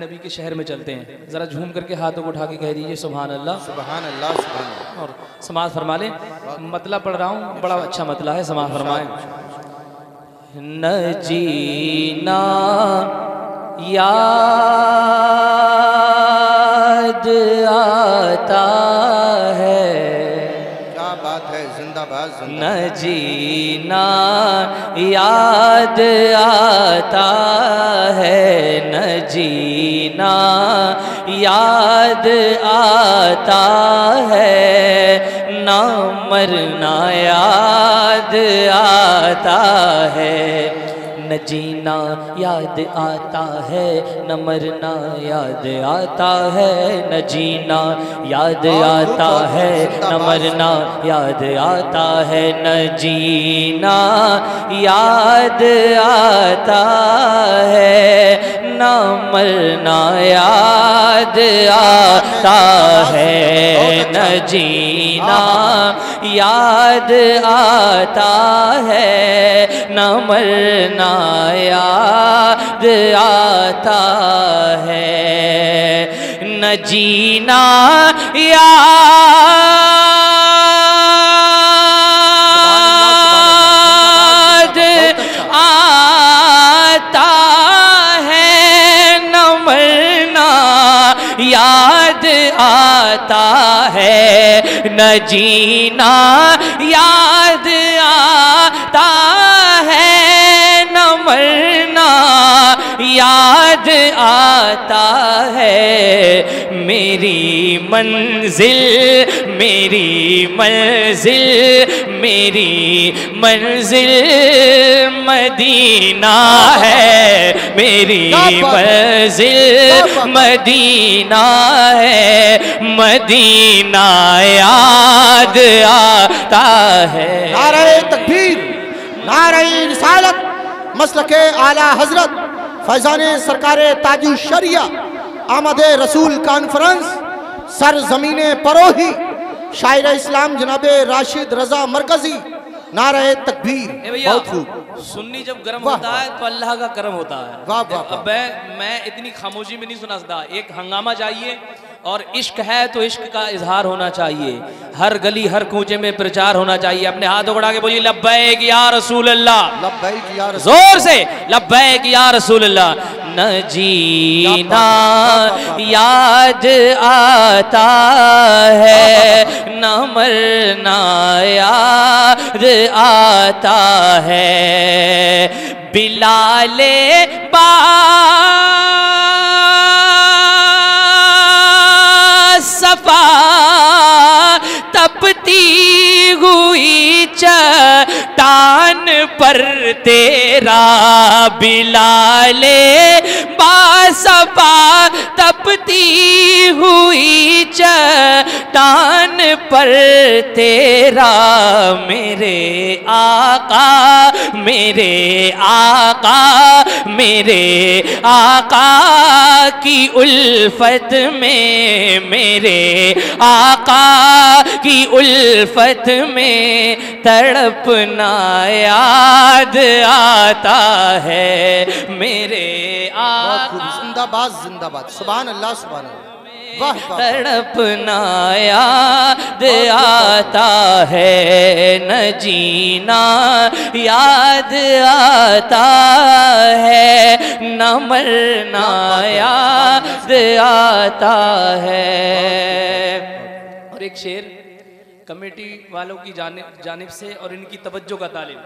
नबी के शहर में चलते हैं। ज़रा झूम करके हाथों को उठा के कह दीजिए सुबहान अल्लाह सुबहान अल्लाह सुबहान और समाज फरमा लें मतला पढ़ रहा हूँ बड़ा अच्छा मतला है समाज फरमाए न जीना याद आता जिंदाबाद न जीना याद आता है, न जीना याद आता है, न मरना याद आता है। न जीना याद आता है न मरना याद आता है न जीना याद आता है न मरना याद आता है न जीना याद आता है न मरना याद आता है न जीना याद आता है न मरना याद आता है न जीना याद आता है न जीना याद आता है न मरना याद आता है। मेरी मंजिल मेरी मंजिल मेरी मंजिल मदीना है। मेरी मंजिल मदीना है। मदीना याद आता है। नारे तकबीर नारे रिसालत। मसल के आला हज़रत फैजान सरकार ताजु शरिया आमद रसूल कॉन्फ्रेंस सर ज़मीन परोही शायर इस्लाम जनाब राशिद रजा मरकजी नारे तकबीर। बहुत खूब। सुन्नी जब गर्म होता है तो अल्लाह का करम होता है। वाह, वाह, मैं मैं इतनी खामोशी में नहीं सुना सकता। एक हंगामा चाहिए और इश्क है तो इश्क का इजहार होना चाहिए। हर गली हर कूचे में प्रचार होना चाहिए। अपने हाथ उगड़ा के बोलिए लब्बैक या रसूल अल्लाह लब्बैक या ज़ोर से लब्बैक या रसूल अल्लाह न जीना याद आता है न मरना याद आता है। बिलाले बा सफ़ा तपती हुई चटान पर तेरा बिलाले बासपा तपती हुई चटान पर तेरा मेरे आका मेरे आका मेरे आका की उल्फत में मेरे आका की उल्फत में तड़पना याद आता है मेरे आका। जिंदाबाद जिंदाबाद। सुबहान अल्लाह सुबहान अल्लाह वाह। वाह आता है न जीना याद आता है न मरना याद आता है। और एक शेर कमेटी वालों की जानब जानिब से और इनकी तवज्जो का तालिब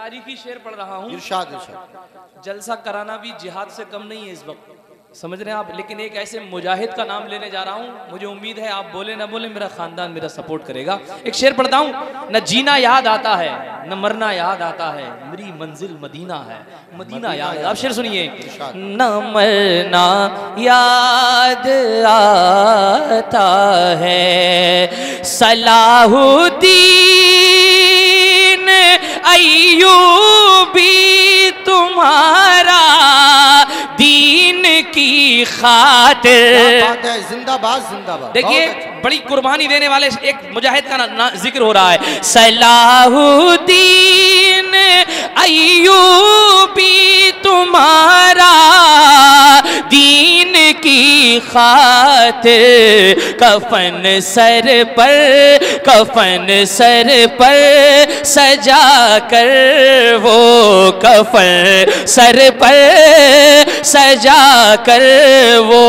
तारीखी शेर पढ़ रहा हूँ। इरशाद इरशाद। जलसा कराना भी जिहाद से कम नहीं है इस वक्त। समझ रहे हैं आप? लेकिन एक ऐसे मुजाहिद का नाम लेने जा रहा हूँ। मुझे उम्मीद है आप बोले ना बोले मेरा खानदान मेरा सपोर्ट करेगा। एक शेर पढ़ता हूँ न जीना याद आता है न मरना याद आता है मेरी मंजिल मदीना है मदीना याद आप शेर सुनिए। न मरना याद आता है सलाहुद्दीन अयूबी तुम्हारा दीन की खातिर। है? जिंदाबाद जिंदाबाद। देखिए अच्छा। बड़ी कुर्बानी देने वाले एक मुजाहिद का ना, ना, ज़िक्र हो रहा है। सलाहुद्दीन अयूबी तुम्हारा दीन की खातिर, कफन सर पर, कफन सर पर सजा कर वो कफन सर पर सजा कर वो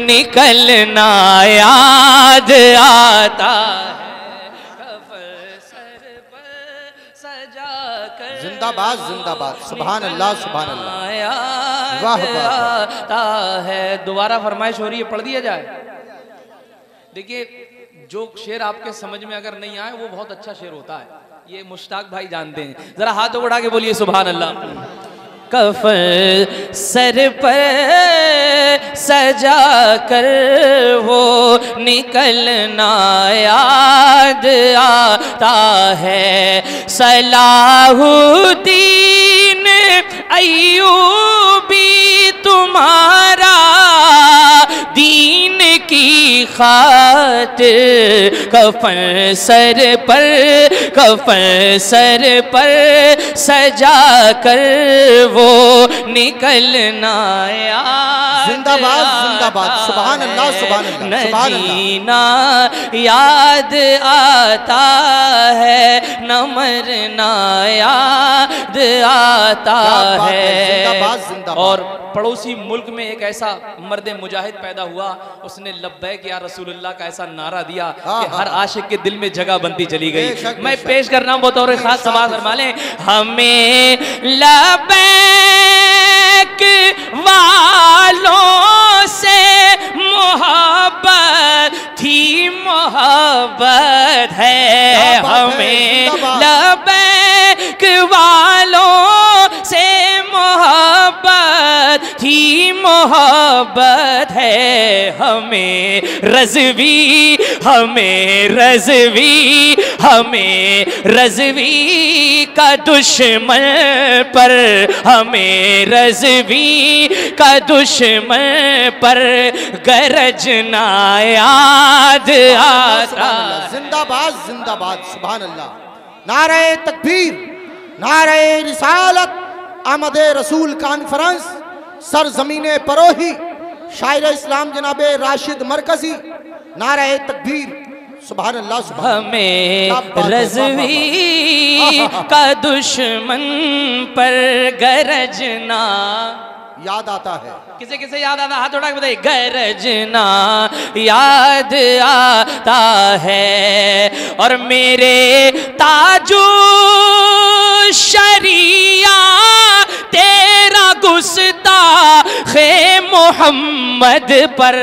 निकलना याद आता जिंदाबाद जिंदाबाद। सुबह अल्लाह सुबह अल्लाह। आता है। दोबारा फरमाइश हो रही है पढ़ दिया जाए। देखिए जो शेर आपके समझ में अगर नहीं आए वो बहुत अच्छा शेर होता है। ये मुश्ताक भाई जानते हैं। जरा हाथ उठा के बोलिए सुबह अल्लाह कफ सर पर सजा कर वो निकलना याद आता है। सलाहुद्दीन अयू तुम्हारा दीन की खात। कफन सर पर कफन सर पर सजा कर वो निकलना जिंदाबाद जिंदाबाद सुभान अल्लाह सुभान अल्लाह सुभान अल्लाह याद आता है न मरना याद आता है और पड़ोसी मुल्क में एक ऐसा मर्द मुजाहिद पैदा हुआ उसने लब्बैक या रसूलुल्लाह का ऐसा नारा दिया कि हर आशिक के दिल में जगह बनती चली गई। मैं पेश करना हूँ बतौर खास सवाल फरमा लें। हमें लब्बैक वालों से मोहब्बत थी मोहब्बत है। हमें लब्बैक वालों रजवी, हमें रजवी हमें रजवी का दुश्मन पर, हमें रजवी का दुश्मन पर गरजना याद आता। जिंदाबाद जिंदाबाद सुबह अल्लाह नारे तकबीर, नारे रिसालत, आमदे रसूल कॉन्फ्रेंस, सरजमीने परोही। शायर इस्लाम जनाब राशिद मरकजी नारा तकबीर। सुबह अल्लाह में रजवी का दुश्मन पर गरजना। याद आता है। किसे किसे याद आता हाथ उठा के बताइए। गरजना याद आता है। और मेरे ताजू मोहम्मद पर।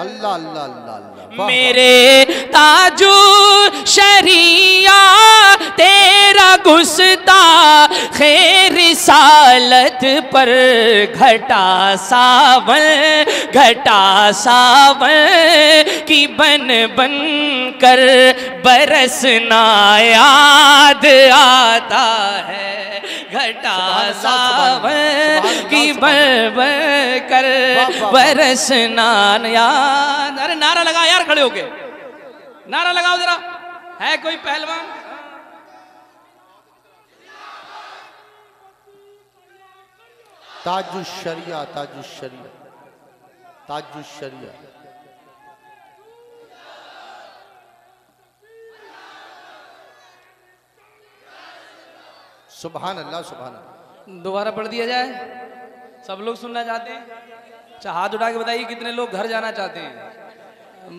अल्लाह अल्लाह अल्लाह मेरे ताजू शरिया तेरा गुस्ता खैर सालत पर। घटा सावन घटा सावन की बन बन कर बरसना याद आता है। घटा सावन की बर कर बरसना याद। अरे नारा लगा यार खड़े होके। नारा लगाओ जरा। है कोई पहलवान? ताजुशरिया ताजुशरिया ताजुशरिया सुबहान अल्लाह सुबहान दोबारा पढ़ दिया जाए। सब लोग सुनना चाहते हैं? अच्छा हाथ उठा के बताइए कितने लोग घर जाना चाहते हैं?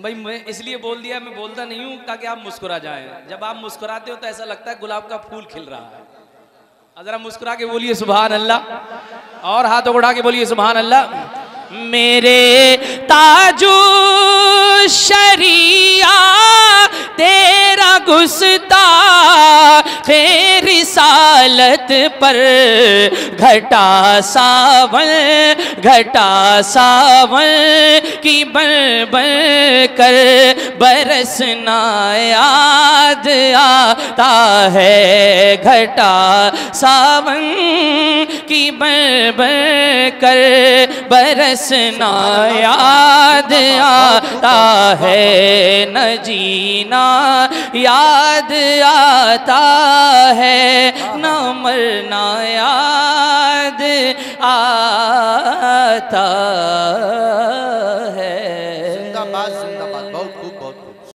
भाई, मैं इसलिए बोल दिया, मैं बोलता नहीं हूँ ताकि आप मुस्कुरा जाएँ। जब आप मुस्कुराते हो तो ऐसा लगता है गुलाब का फूल खिल रहा है। जरा मुस्कुरा के बोलिए सुबहान अल्लाह और हाथ उठा के बोलिए सुबहान अल्लाह मेरे ताजू शरिया तेरा गुस्ता तेरी सालत पर। घटा सावन घटा सावन की बल बल कर बरसना याद आता है। घटा सावन की बल बल कर बरसना याद आता है न जीना याद आता है न मरना याद आता